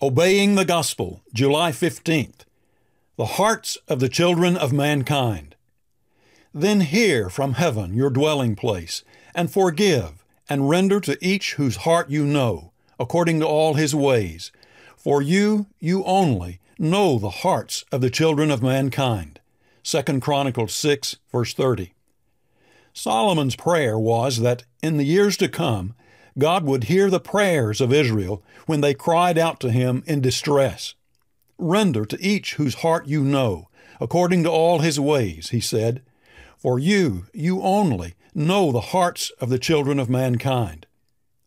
Obeying the Gospel, July 15th. The hearts of the children of mankind. Then hear from heaven your dwelling place, and forgive, and render to each whose heart you know, according to all his ways. For you, you only, know the hearts of the children of mankind. 2 Chronicles 6, verse 30. Solomon's prayer was that in the years to come, God would hear the prayers of Israel when they cried out to him in distress. Render to each whose heart you know, according to all his ways, he said. For you, you only, know the hearts of the children of mankind.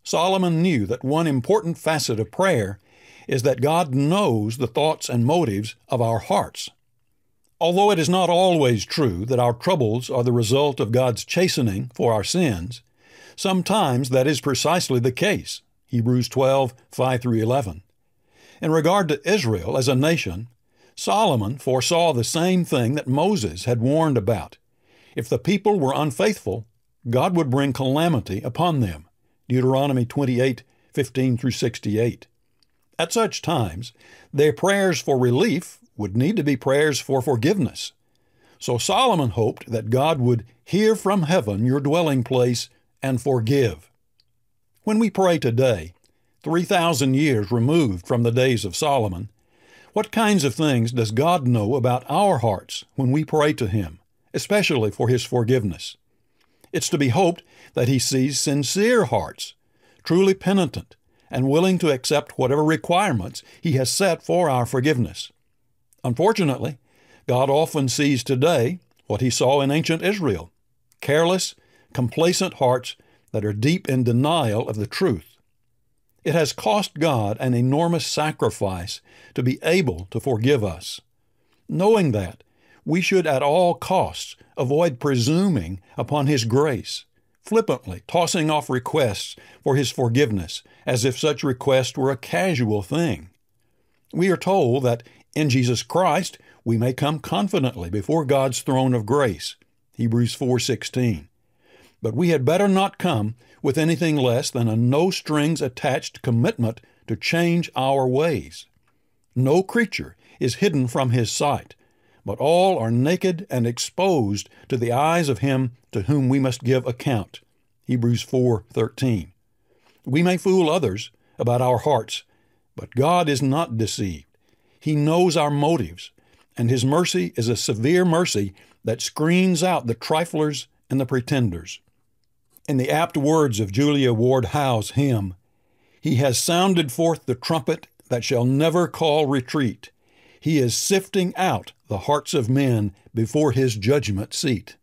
Solomon knew that one important facet of prayer is that God knows the thoughts and motives of our hearts. Although it is not always true that our troubles are the result of God's chastening for our sins, Sometimes that is precisely the case. Hebrews 12, 5 through 11. In regard to Israel as a nation, Solomon foresaw the same thing that Moses had warned about. If the people were unfaithful, God would bring calamity upon them. Deuteronomy 28, 15 through 68. At such times, their prayers for relief would need to be prayers for forgiveness. So Solomon hoped that God would hear from heaven your dwelling place and forgive. When we pray today, 3,000 years removed from the days of Solomon, what kinds of things does God know about our hearts when we pray to Him, especially for His forgiveness? It's to be hoped that He sees sincere hearts, truly penitent, and willing to accept whatever requirements He has set for our forgiveness. Unfortunately, God often sees today what He saw in ancient Israel careless, complacent hearts that are deep in denial of the truth. It has cost God an enormous sacrifice to be able to forgive us. Knowing that, we should at all costs avoid presuming upon His grace, flippantly tossing off requests for His forgiveness as if such requests were a casual thing. We are told that in Jesus Christ we may come confidently before God's throne of grace. Hebrews 4:16 but we had better not come with anything less than a no strings attached commitment to change our ways. No creature is hidden from his sight, but all are naked and exposed to the eyes of him to whom we must give account. Hebrews 4:13. We may fool others about our hearts, but God is not deceived. He knows our motives, and his mercy is a severe mercy that screens out the triflers and the pretenders. In the apt words of Julia Ward Howe's hymn, He has sounded forth the trumpet that shall never call retreat. He is sifting out the hearts of men before his judgment seat.